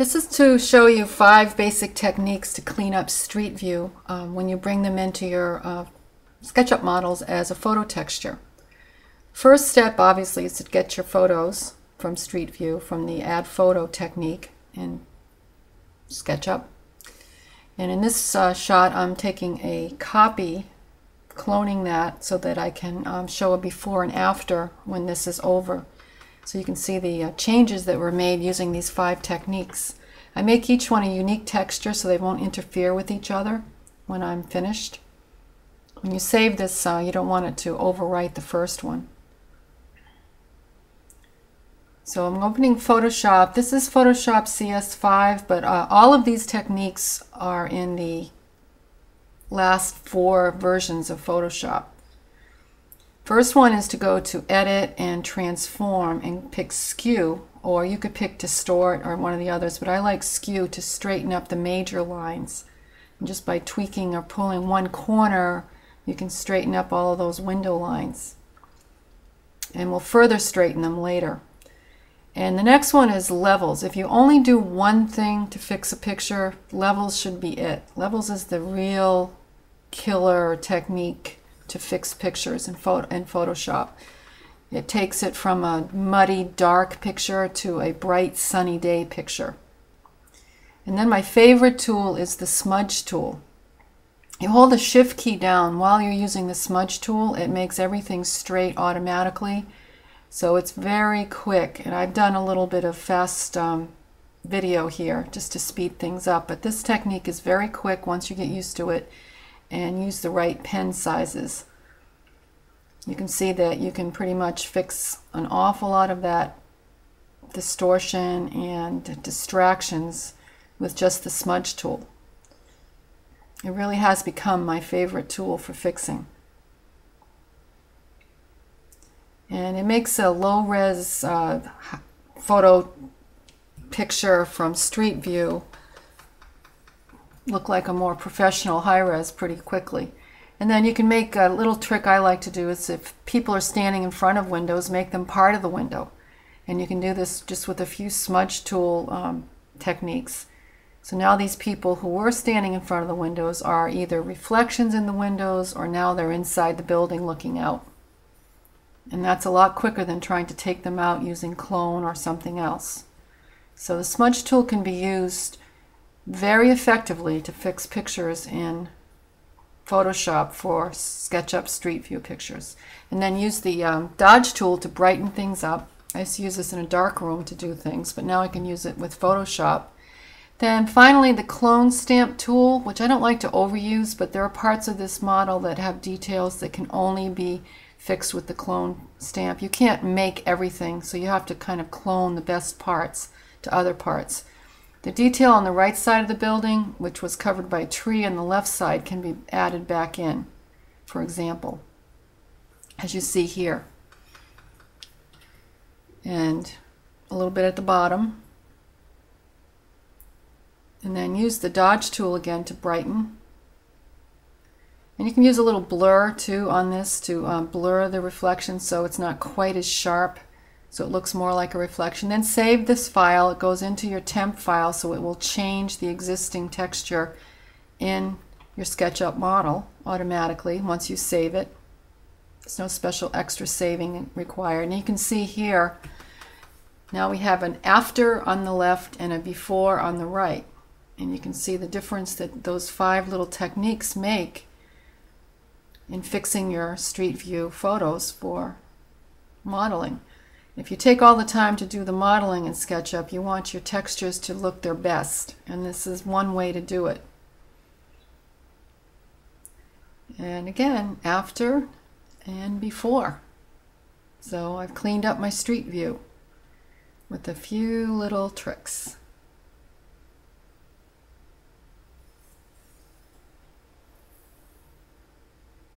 This is to show you five basic techniques to clean up Street View um, when you bring them into your uh, SketchUp models as a photo texture. First step obviously is to get your photos from Street View from the Add Photo technique in SketchUp. And in this uh, shot I'm taking a copy, cloning that so that I can um, show a before and after when this is over. So you can see the uh, changes that were made using these five techniques. I make each one a unique texture so they won't interfere with each other when I'm finished. When you save this, uh, you don't want it to overwrite the first one. So I'm opening Photoshop. This is Photoshop CS5, but uh, all of these techniques are in the last four versions of Photoshop. First one is to go to Edit and Transform and pick Skew, or you could pick Distort or one of the others, but I like Skew to straighten up the major lines. And just by tweaking or pulling one corner, you can straighten up all of those window lines. And we'll further straighten them later. And the next one is levels. If you only do one thing to fix a picture, levels should be it. Levels is the real killer technique to fix pictures in, photo, in Photoshop. It takes it from a muddy, dark picture to a bright, sunny day picture. And then my favorite tool is the smudge tool. You hold the shift key down while you're using the smudge tool. It makes everything straight automatically. So it's very quick. And I've done a little bit of fast um, video here just to speed things up. But this technique is very quick once you get used to it and use the right pen sizes. You can see that you can pretty much fix an awful lot of that distortion and distractions with just the smudge tool. It really has become my favorite tool for fixing. And it makes a low-res uh, photo picture from Street View look like a more professional high-res pretty quickly. And then you can make a little trick I like to do is if people are standing in front of windows, make them part of the window. And you can do this just with a few smudge tool um, techniques. So now these people who were standing in front of the windows are either reflections in the windows or now they're inside the building looking out. And that's a lot quicker than trying to take them out using clone or something else. So the smudge tool can be used very effectively to fix pictures in Photoshop for SketchUp Street View pictures. And then use the um, Dodge tool to brighten things up. I used to use this in a dark room to do things, but now I can use it with Photoshop. Then finally the clone stamp tool, which I don't like to overuse, but there are parts of this model that have details that can only be fixed with the clone stamp. You can't make everything, so you have to kind of clone the best parts to other parts. The detail on the right side of the building, which was covered by a tree on the left side, can be added back in, for example, as you see here. And a little bit at the bottom. And then use the dodge tool again to brighten. And you can use a little blur too on this to um, blur the reflection so it's not quite as sharp so it looks more like a reflection. Then save this file. It goes into your temp file so it will change the existing texture in your SketchUp model automatically once you save it. There's no special extra saving required. And you can see here, now we have an after on the left and a before on the right. And you can see the difference that those five little techniques make in fixing your street view photos for modeling. If you take all the time to do the modeling in SketchUp, you want your textures to look their best, and this is one way to do it. And again, after and before. So I've cleaned up my street view with a few little tricks.